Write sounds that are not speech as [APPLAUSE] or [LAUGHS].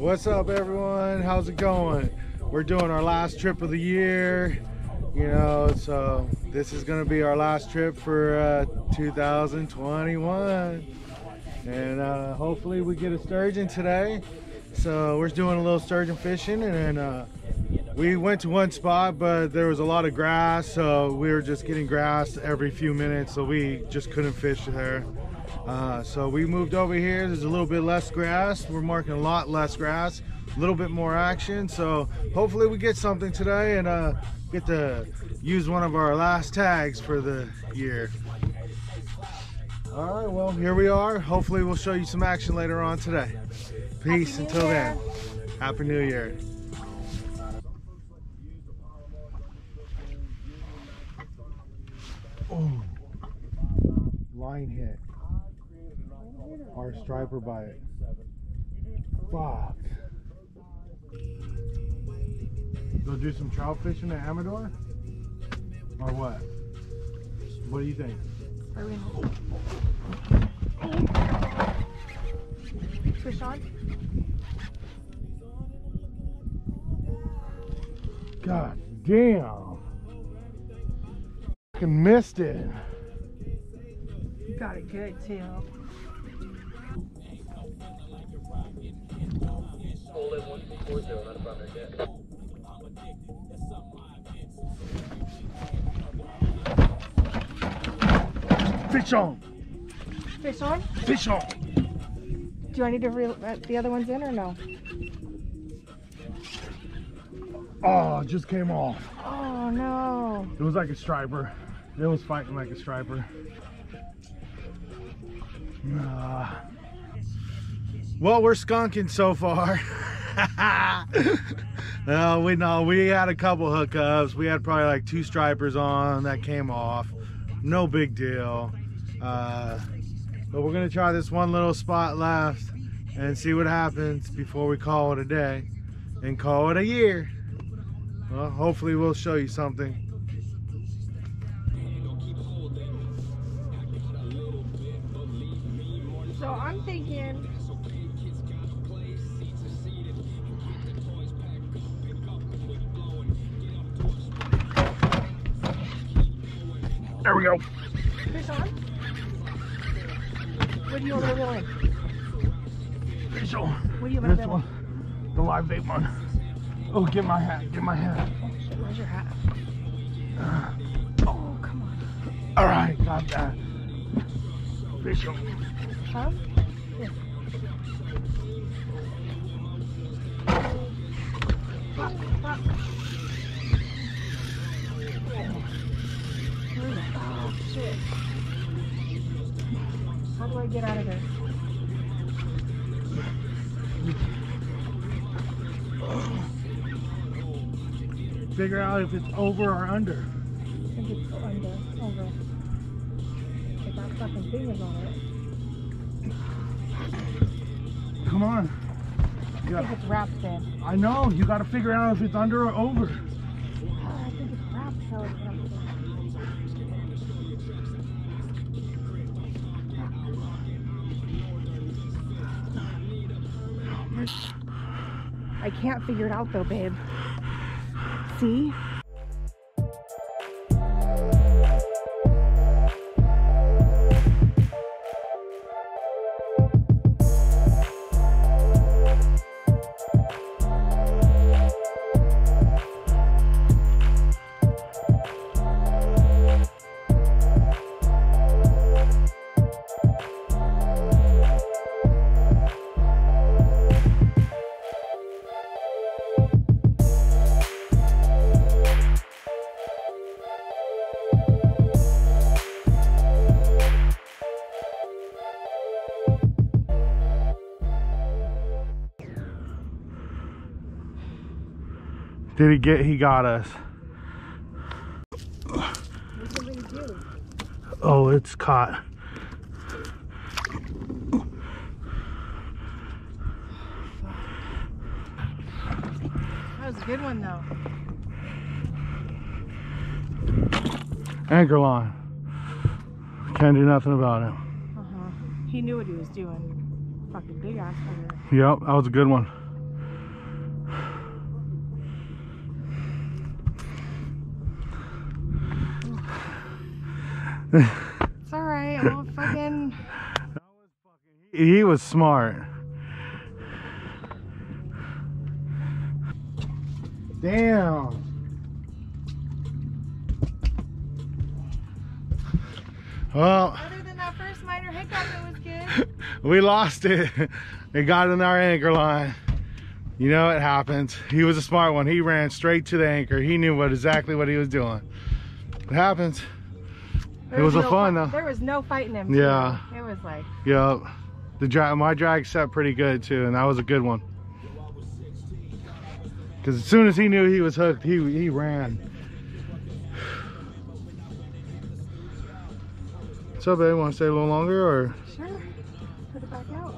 What's up, everyone? How's it going? We're doing our last trip of the year. You know, so this is to be our last trip for uh, 2021. And uh, hopefully, we get a sturgeon today. So, we're doing a little sturgeon fishing, and uh, we went to one spot, but there was a lot of grass, so we were just getting grass every few minutes, so we just couldn't fish there. Uh, so we moved over here. There's a little bit less grass. We're marking a lot less grass, a little bit more action. So hopefully we get something today and uh, get to use one of our last tags for the year. All right, well, here we are. Hopefully we'll show you some action later on today. Peace until Year. then. Happy New Year. Oh, line hit. Our striper bite. Fuck. Go do some trout fishing at Amador? Or what? What do you think? Are we Fish on? God damn. Fucking missed it. You got it good too. 140, not a front deck. Fish on! Fish on? Fish on! Do I need to reel uh, the other ones in or no? Oh, it just came off. Oh no. It was like a striper. It was fighting like a striper. Ah. well, we're skunking so far. [LAUGHS] [LAUGHS] no, we know we had a couple hookups. We had probably like two stripers on that came off. No big deal. Uh, but we're gonna try this one little spot left and see what happens before we call it a day and call it a year. Well, hopefully we'll show you something. So I'm thinking There we go. fish on? What do you want to reel in? Fish on. What do you want to one, the live bait one. Oh, get my hat, get my hat. Where's your hat? Uh, oh, come on. All right, got that. Fish on. Huh? Oh, shit. How do I get out of there? Figure out if it's over or under. I think it's under, over. If that fucking thing is on it. Come on. I think it's wrapped in. I know. You got to figure out if it's under or over. Oh, I think it's wrapped so I can't figure it out though, babe. See? Did he get? He got us. What's it really do? Oh, it's caught. That was a good one though. Anchor line. Can't do nothing about it. Uh huh. He knew what he was doing. Fucking big ass. Yep, that was a good one. It's all right. We'll fucking. He was smart. Damn. Well, Other than that first minor hiccup, it was good. [LAUGHS] we lost it. It got in our anchor line. You know it happens. He was a smart one. He ran straight to the anchor. He knew what exactly what he was doing. It happens. There It was a no fun, though. There was no fighting him. Yeah. too. It was like. Yep. The drag, my drag set pretty good too, and that was a good one. Cause as soon as he knew he was hooked, he he ran. So, babe, want to stay a little longer, or Sure. Put it back out.